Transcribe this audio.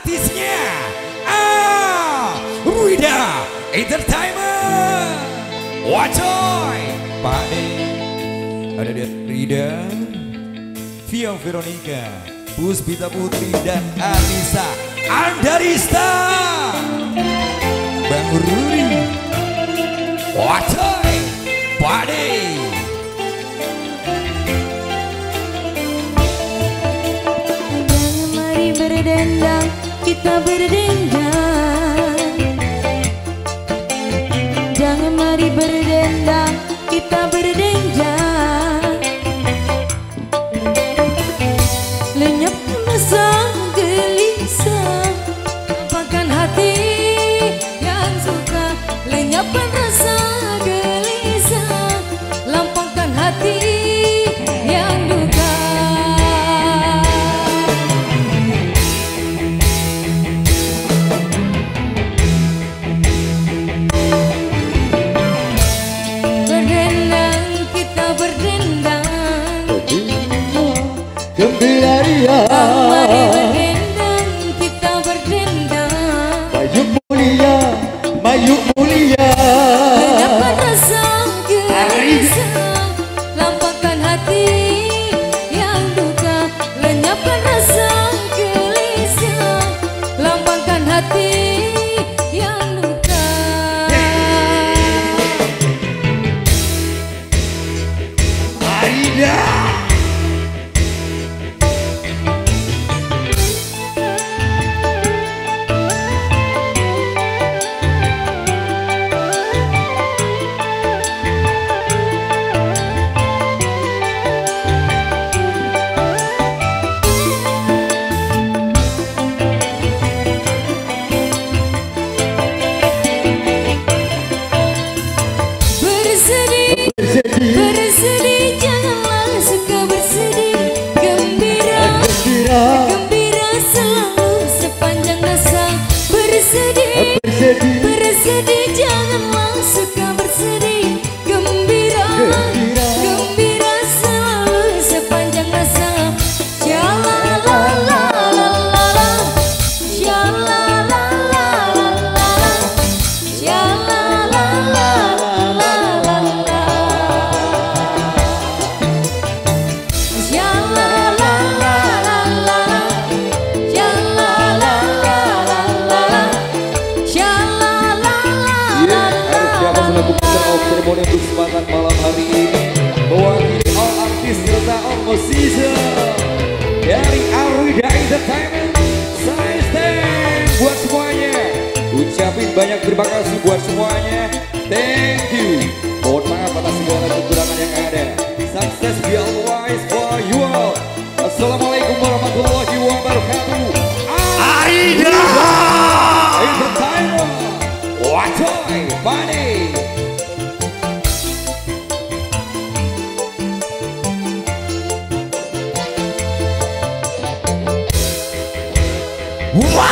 artisnya. Ah Wida Entertainment. Wacoy Pak De. Ada Rida Via Veronica bus Puspita Putri dan Anissa Andarista. kita berdendang Jangan mari berdendang kita berdendang Lenyap masa gelisah. you only percebi. Tamu Season. Dari Arwida Entertainment saya Tank buat semuanya. Ucapin banyak terima kasih buat semuanya. Wow!